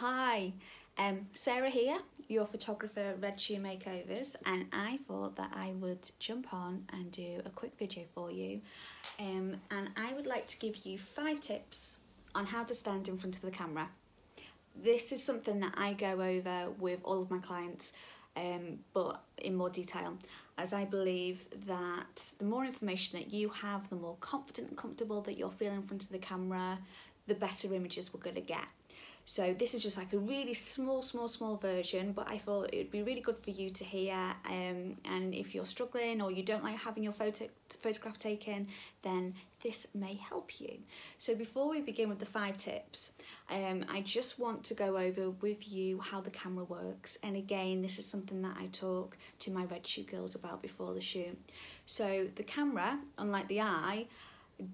Hi, um, Sarah here, your photographer Red Shoe Makeovers, and I thought that I would jump on and do a quick video for you. Um, and I would like to give you five tips on how to stand in front of the camera. This is something that I go over with all of my clients, um, but in more detail, as I believe that the more information that you have, the more confident and comfortable that you're feeling in front of the camera, the better images we're going to get. So this is just like a really small, small, small version, but I thought it would be really good for you to hear. Um, and if you're struggling or you don't like having your photo photograph taken, then this may help you. So before we begin with the five tips, um, I just want to go over with you how the camera works. And again, this is something that I talk to my Red Shoe girls about before the shoot. So the camera, unlike the eye,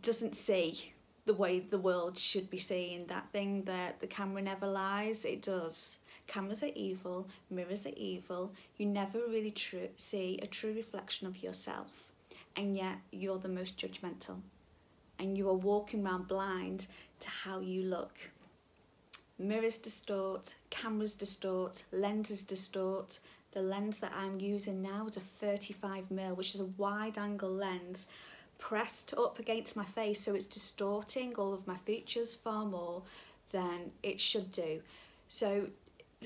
doesn't see the way the world should be seen. That thing that the camera never lies, it does. Cameras are evil, mirrors are evil. You never really see a true reflection of yourself, and yet you're the most judgmental. And you are walking around blind to how you look. Mirrors distort, cameras distort, lenses distort. The lens that I'm using now is a 35mm, which is a wide angle lens pressed up against my face so it's distorting all of my features far more than it should do. So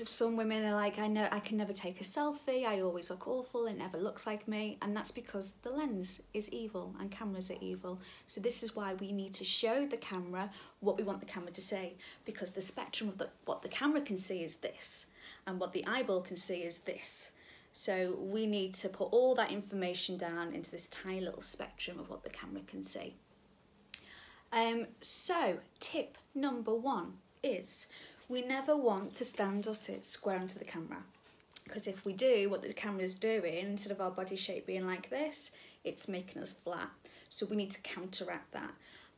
some women are like, I know I can never take a selfie, I always look awful, it never looks like me, and that's because the lens is evil and cameras are evil. So this is why we need to show the camera what we want the camera to say, because the spectrum of the, what the camera can see is this, and what the eyeball can see is this. So we need to put all that information down into this tiny little spectrum of what the camera can see. Um, so tip number one is we never want to stand or sit square into the camera. Because if we do what the camera is doing instead of our body shape being like this it's making us flat. So we need to counteract that.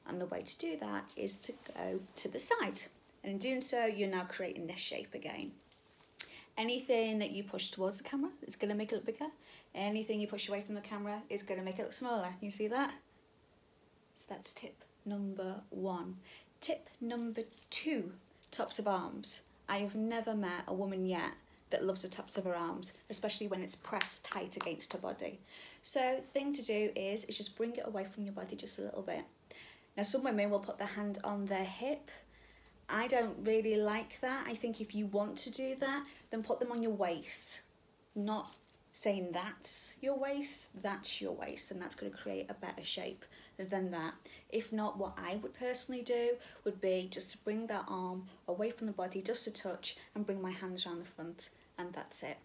And the way to do that is to go to the side. And in doing so you're now creating this shape again Anything that you push towards the camera is going to make it look bigger. Anything you push away from the camera is going to make it look smaller. You see that? So that's tip number one. Tip number two, tops of arms. I have never met a woman yet that loves the tops of her arms, especially when it's pressed tight against her body. So thing to do is, is just bring it away from your body just a little bit. Now some women will put their hand on their hip I don't really like that. I think if you want to do that, then put them on your waist. Not saying that's your waist, that's your waist, and that's going to create a better shape than that. If not, what I would personally do would be just to bring that arm away from the body, just a touch, and bring my hands around the front, and that's it.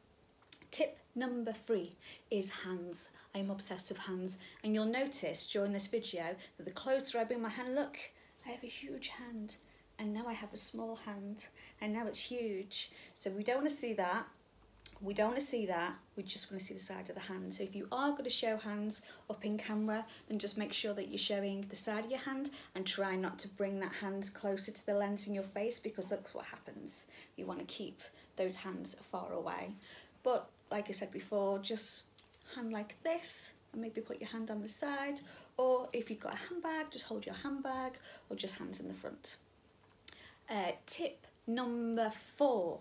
Tip number three is hands. I am obsessed with hands, and you'll notice during this video that the closer I bring my hand, look, I have a huge hand and now I have a small hand and now it's huge. So we don't want to see that. We don't want to see that. We just want to see the side of the hand. So if you are going to show hands up in camera, then just make sure that you're showing the side of your hand and try not to bring that hand closer to the lens in your face because that's what happens. You want to keep those hands far away. But like I said before, just hand like this and maybe put your hand on the side or if you've got a handbag, just hold your handbag or just hands in the front. Uh, tip number four.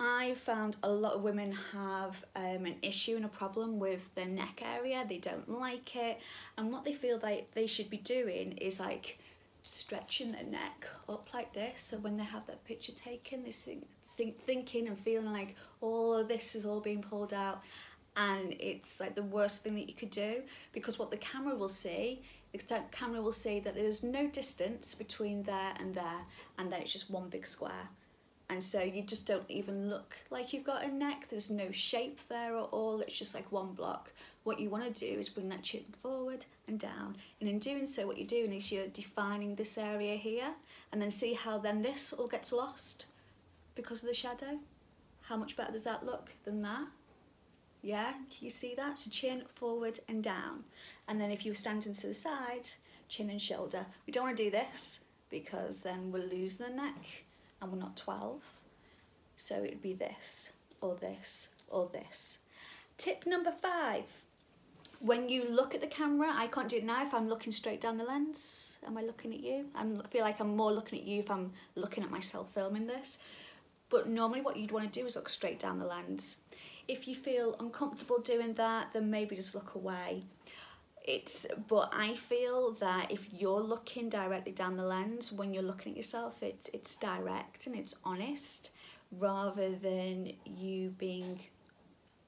I found a lot of women have um, an issue and a problem with their neck area. They don't like it. And what they feel like they should be doing is like stretching their neck up like this. So when they have that picture taken, they think, think, thinking and feeling like all of this is all being pulled out. And it's like the worst thing that you could do because what the camera will see the camera will see that there's no distance between there and there and then it's just one big square. And so you just don't even look like you've got a neck there's no shape there at all it's just like one block. What you want to do is bring that chin forward and down and in doing so what you're doing is you're defining this area here and then see how then this all gets lost because of the shadow. How much better does that look than that yeah, can you see that? So chin forward and down. And then if you were standing to the side, chin and shoulder. We don't want to do this because then we'll lose the neck and we're not 12. So it'd be this, or this, or this. Tip number five. when you look at the camera, I can't do it now if I'm looking straight down the lens. Am I looking at you? I'm, I feel like I'm more looking at you if I'm looking at myself filming this. But normally what you'd want to do is look straight down the lens. If you feel uncomfortable doing that, then maybe just look away. It's, but I feel that if you're looking directly down the lens when you're looking at yourself, it's, it's direct and it's honest rather than you being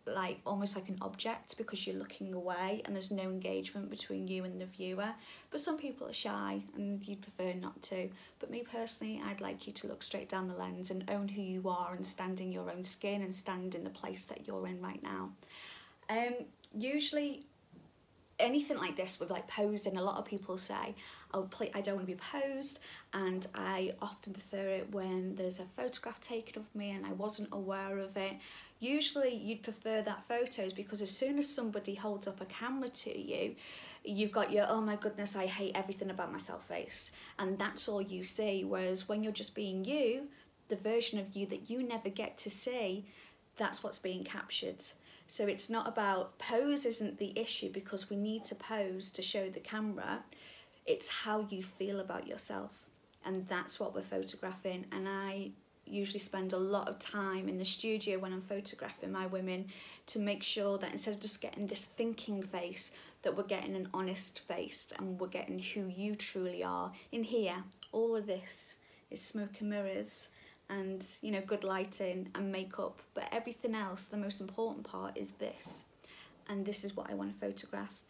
like almost like an object because you're looking away and there's no engagement between you and the viewer. But some people are shy and you'd prefer not to. But me personally I'd like you to look straight down the lens and own who you are and stand in your own skin and stand in the place that you're in right now. Um usually anything like this with like posing a lot of people say oh I don't want to be posed and I often prefer it when there's a photograph taken of me and I wasn't aware of it. Usually you'd prefer that photos because as soon as somebody holds up a camera to you you've got your oh my goodness I hate everything about myself face and that's all you see. Whereas when you're just being you the version of you that you never get to see that's what's being captured so it's not about pose isn't the issue because we need to pose to show the camera. It's how you feel about yourself. And that's what we're photographing. And I usually spend a lot of time in the studio when I'm photographing my women to make sure that instead of just getting this thinking face that we're getting an honest face and we're getting who you truly are. In here all of this is smoke and mirrors and you know good lighting and makeup but everything else the most important part is this and this is what I want to photograph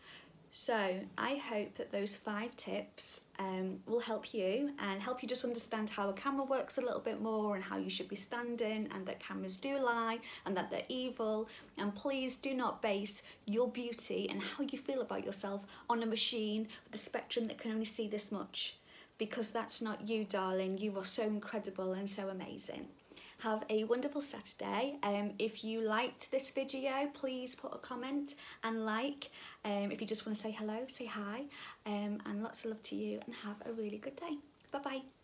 so I hope that those five tips um, will help you and help you just understand how a camera works a little bit more and how you should be standing and that cameras do lie and that they're evil. And please do not base your beauty and how you feel about yourself on a machine with a spectrum that can only see this much because that's not you, darling. You are so incredible and so amazing have a wonderful Saturday. Um, if you liked this video, please put a comment and like. Um, if you just want to say hello, say hi. Um, and lots of love to you and have a really good day. Bye-bye.